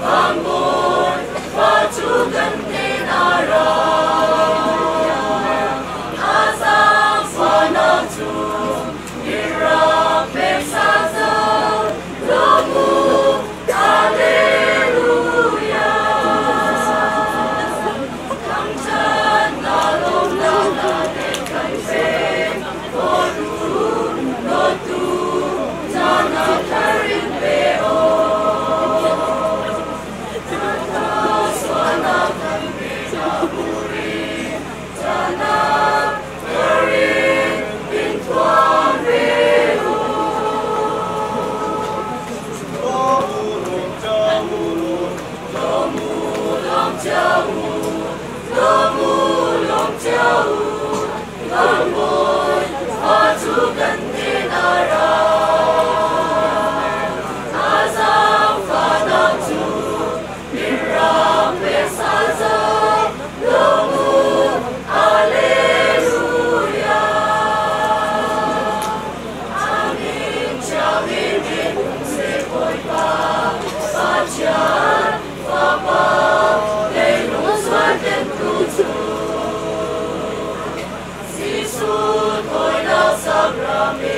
Mambo. Amen.